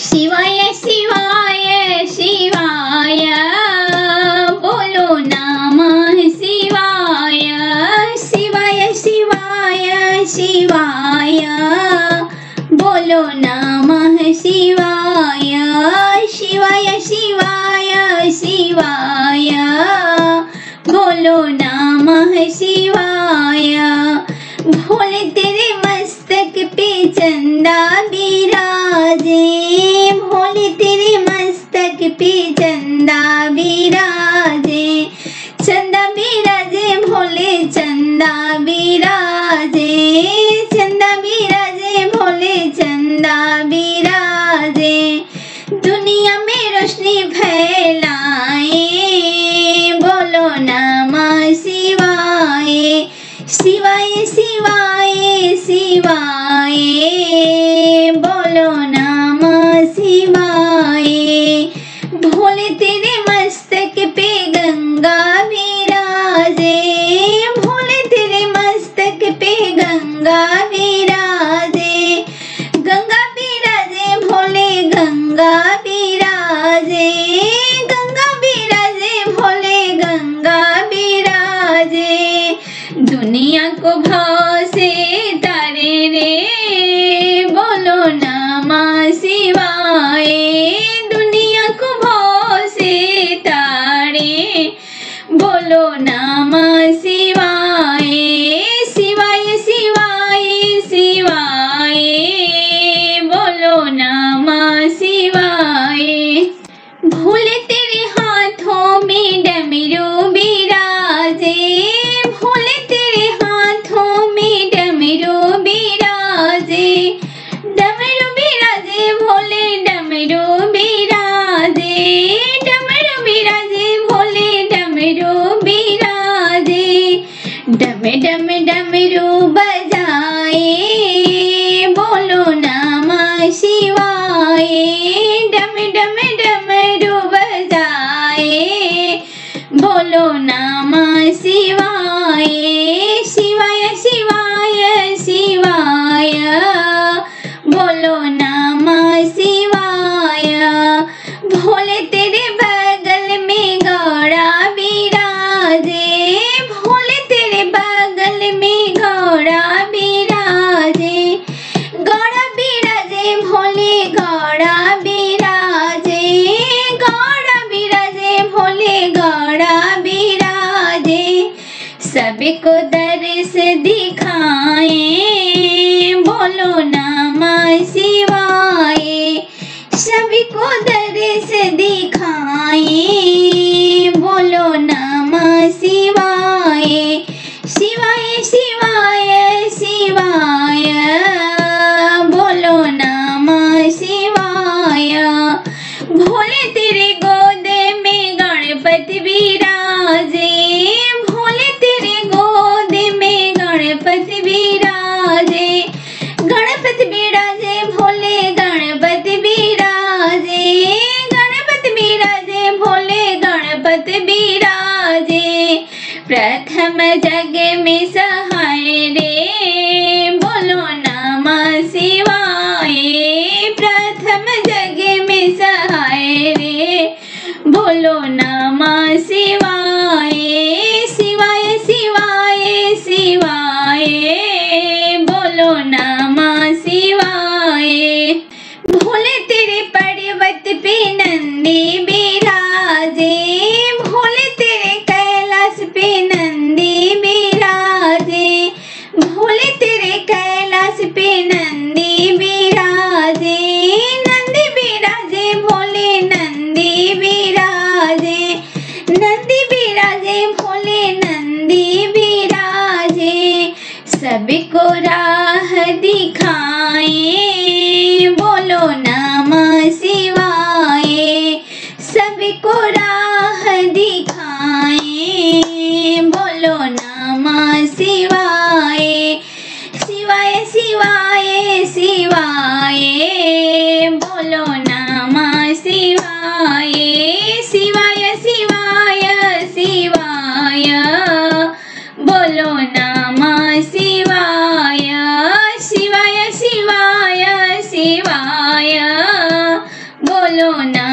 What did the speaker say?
शिवाय शिवाय शिवाय, बोलो नमः शिवाय। शिवाय शिवाय शिवाय, बोलो नमः शिवाय। शिवाय शिवाय शिवाय, बोलो नमः शिवाय। शिवाय शिवाय बोलो नमः दुनिया को भाव से तारे रे। बोलो नामा शिवाय दुनिया को भाव से तारे। बोलो नमः सबको दर्श दिखाए बोलो नमः शिवाय सभी को दर्श दिखाए बोलो नमः प्रथम जग में सहाय रे। बोलो नमः शिवाय प्रथम जग में सहाय रे। बोलो नमः शिवाय शिवाय शिवाय शिवाय बोलो नमः शिवाय भोले तेरे पर्वत पे नंदी बिराजे कैलाश पे नंदी बिराजे नंदी बिराजे भोले, नंदी बिराजे नंदी बिराजे भोले, नंदी बिराजे सबको राह दिखाए, बोलो नमः शिवाय सबको राह दिखाए, बोलो नमः शिवाय शिवाय शिवाय, बोलो नमः शिवाय। शिवाय शिवाय शिवाय, बोलो नमः शिवाय। शिवाय शिवाय शिवाय, बोलो शिवाय